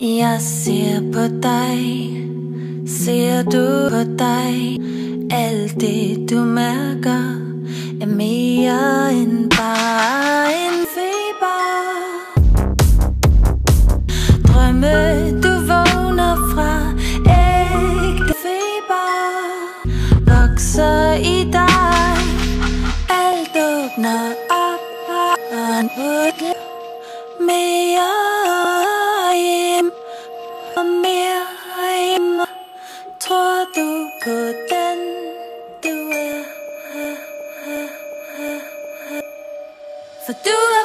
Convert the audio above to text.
Jeg ser på dig. Ser du på dig? Alt det du mærker Er mere end bare en feber. Drømme du vågner fra Ægte feber. Vokser i dig. Alt åbner op Og mere. Tror du på den, du er? For du er